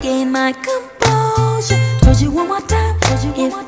Gain my composure. Told you one more time. Told you one more time.